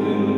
Lord.